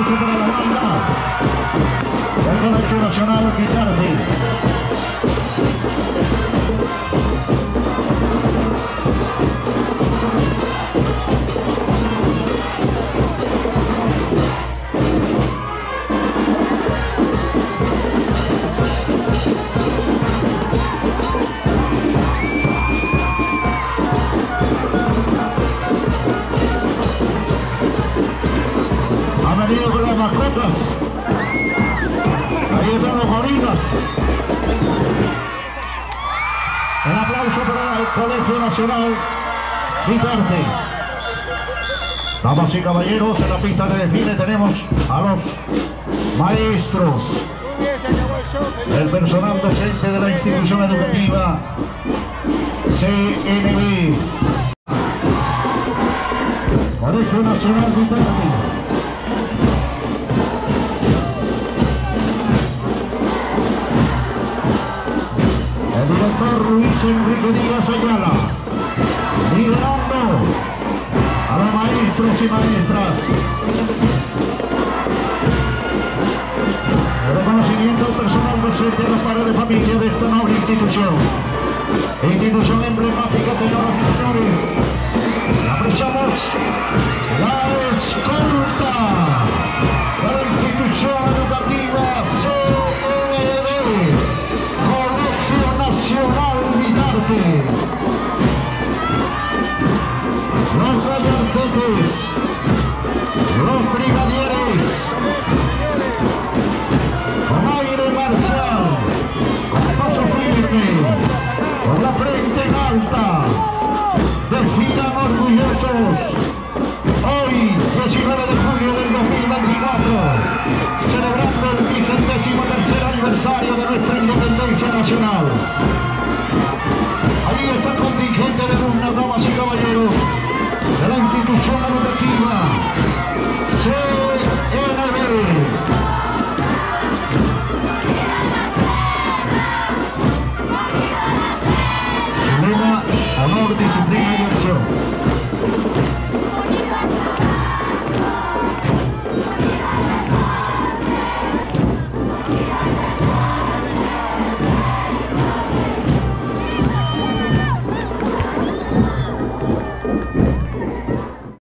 aplauso para la banda. El. Mascotas. Ahí están los gorilas. El aplauso para el Colegio Nacional Vitarte. Damas y caballeros, en la pista de desfile tenemos a los maestros, el personal docente de la institución educativa CNB. Colegio Nacional Vitarte. Luis Enrique Díaz Ayala, liderando a los maestros y maestras. El reconocimiento al personal docente de los padres de familia de esta noble institución. Institución emblemática, Los gallardetes, los brigadieres, con aire marcial, con paso firme, con la frente en alta, desfilan orgullosos. Hoy, 19 de julio del 2024, celebrando el vicentésimo tercer aniversario de nuestra independencia nacional. competição de inauguração.